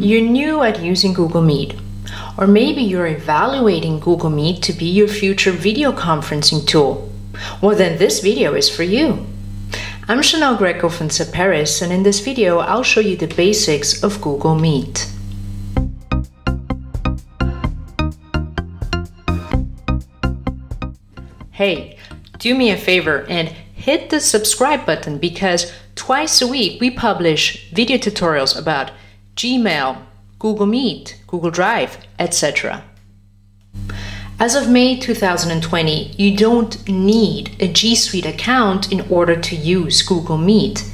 You're new at using Google Meet, or maybe you're evaluating Google Meet to be your future video conferencing tool. Well, then this video is for you. I'm Chanel Greco from saperis, and in this video, I'll show you the basics of Google Meet. Hey, do me a favor and hit the subscribe button because twice a week we publish video tutorials about Gmail, Google Meet, Google Drive, etc. As of May 2020, you don't need a G Suite account in order to use Google Meet.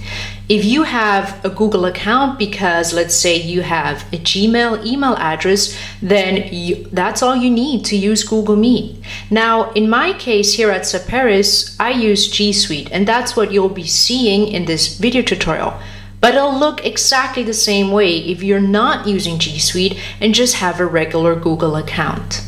If you have a Google account because let's say you have a Gmail email address, then you, that's all you need to use Google Meet. Now, in my case here at saperis, I use G Suite and that's what you'll be seeing in this video tutorial. But it'll look exactly the same way if you're not using G Suite and just have a regular Google account.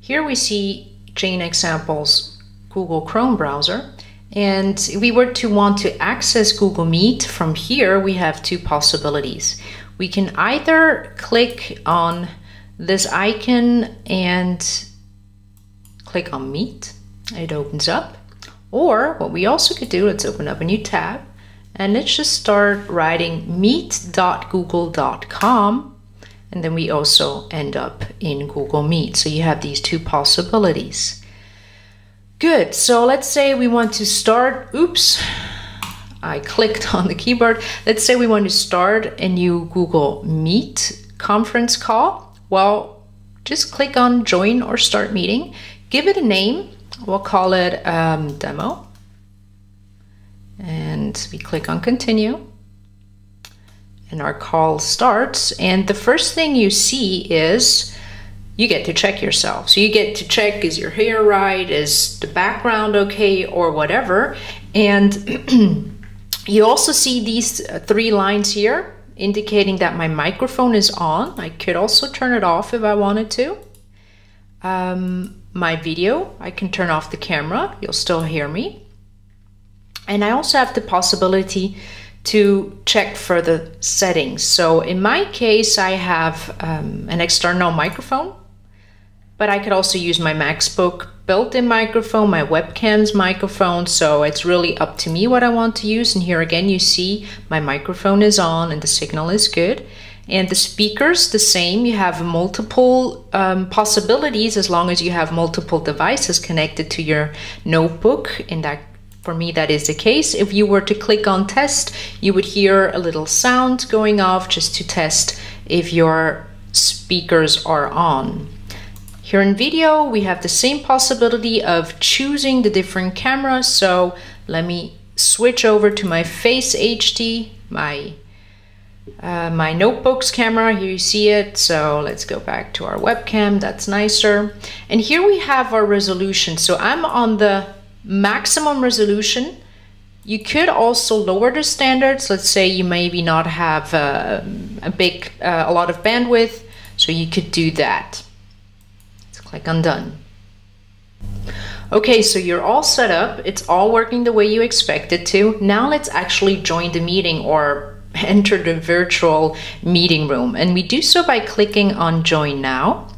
Here we see Jane Example's Google Chrome browser. And if we were to want to access Google Meet from here, we have two possibilities. We can either click on this icon and click on Meet. It opens up. Or what we also could do, let's open up a new tab and let's just start writing meet.google.com and then we also end up in Google Meet. So you have these two possibilities. Good, so let's say we want to start, oops, I clicked on the keyboard. Let's say we want to start a new Google Meet conference call. Well, just click on join or start meeting. Give it a name. We'll call it um, demo we click on continue and our call starts and the first thing you see is you get to check yourself. So you get to check is your hair right is the background okay or whatever and you also see these uh, three lines here indicating that my microphone is on. I could also turn it off if I wanted to. Um, my video I can turn off the camera. You'll still hear me and I also have the possibility to check further settings. So in my case, I have um, an external microphone, but I could also use my MacBook built-in microphone, my webcam's microphone. So it's really up to me what I want to use. And here again, you see my microphone is on and the signal is good. And the speakers, the same. You have multiple um, possibilities as long as you have multiple devices connected to your notebook. In that for me, that is the case. If you were to click on test, you would hear a little sound going off just to test if your speakers are on. Here in video, we have the same possibility of choosing the different cameras. So let me switch over to my Face HD, my uh, my notebook's camera, here you see it. So let's go back to our webcam, that's nicer. And here we have our resolution. So I'm on the maximum resolution. You could also lower the standards. Let's say you maybe not have uh, a big, uh, a lot of bandwidth, so you could do that. Let's click on done. Okay, so you're all set up. It's all working the way you expect it to. Now let's actually join the meeting or enter the virtual meeting room. And we do so by clicking on join now.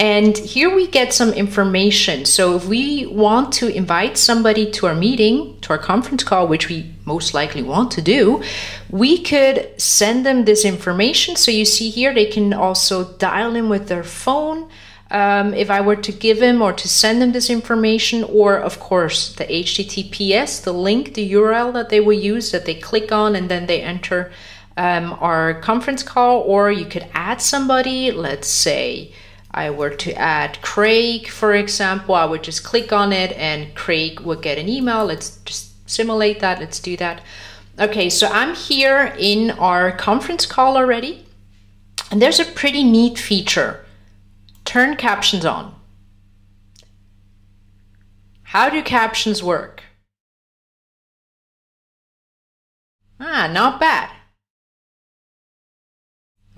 And here we get some information. So if we want to invite somebody to our meeting, to our conference call, which we most likely want to do, we could send them this information. So you see here, they can also dial in with their phone. Um, if I were to give them or to send them this information, or of course the HTTPS, the link, the URL that they will use that they click on and then they enter um, our conference call, or you could add somebody, let's say, I were to add Craig, for example, I would just click on it and Craig would get an email. Let's just simulate that. Let's do that. Okay, so I'm here in our conference call already. And there's a pretty neat feature. Turn captions on. How do captions work? Ah, not bad.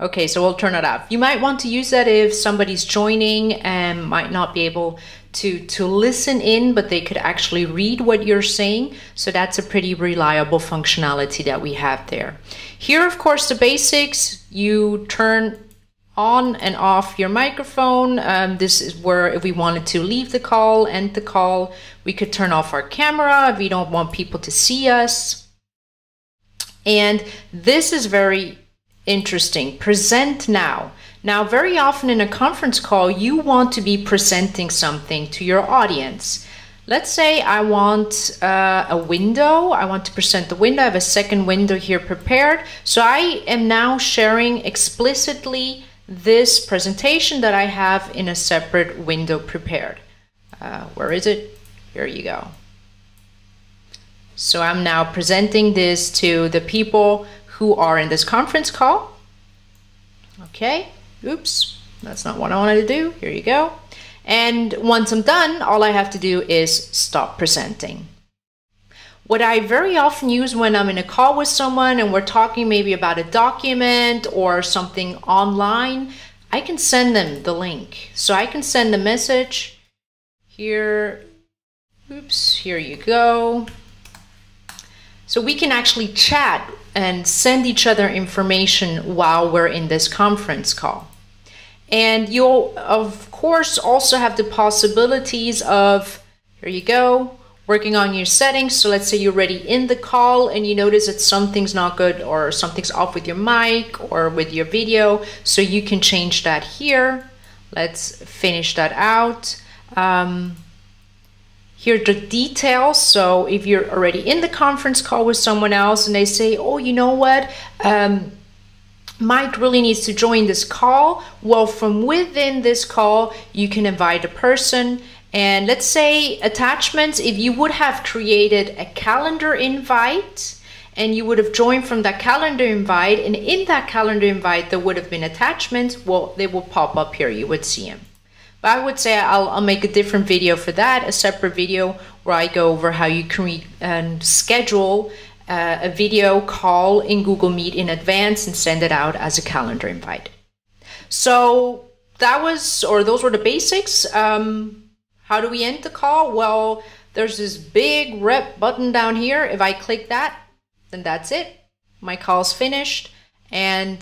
Okay, so we'll turn it off. You might want to use that if somebody's joining and might not be able to, to listen in, but they could actually read what you're saying. So that's a pretty reliable functionality that we have there. Here, of course, the basics, you turn on and off your microphone. Um, this is where if we wanted to leave the call, end the call, we could turn off our camera if we don't want people to see us. And this is very interesting. Present now. Now, very often in a conference call, you want to be presenting something to your audience. Let's say I want uh, a window. I want to present the window. I have a second window here prepared. So I am now sharing explicitly this presentation that I have in a separate window prepared. Uh, where is it? Here you go. So I'm now presenting this to the people who are in this conference call. Okay, oops, that's not what I wanted to do. Here you go. And once I'm done, all I have to do is stop presenting. What I very often use when I'm in a call with someone and we're talking maybe about a document or something online, I can send them the link. So I can send a message here. Oops, here you go. So we can actually chat and send each other information while we're in this conference call. And you'll, of course, also have the possibilities of, here you go, working on your settings. So let's say you're already in the call and you notice that something's not good or something's off with your mic or with your video. So you can change that here. Let's finish that out. Um, here are the details. So if you're already in the conference call with someone else and they say, oh, you know what? Um, Mike really needs to join this call. Well, from within this call, you can invite a person and let's say attachments, if you would have created a calendar invite and you would have joined from that calendar invite, and in that calendar invite, there would have been attachments, well, they will pop up here. You would see them. But I would say I'll, I'll make a different video for that, a separate video where I go over how you create and schedule uh, a video call in Google Meet in advance and send it out as a calendar invite. So that was, or those were the basics. Um, how do we end the call? Well, there's this big red button down here. If I click that, then that's it. My call's finished. And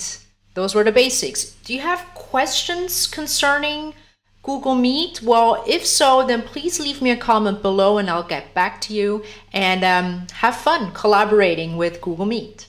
those were the basics. Do you have questions concerning Google Meet? Well, if so, then please leave me a comment below and I'll get back to you and um, have fun collaborating with Google Meet.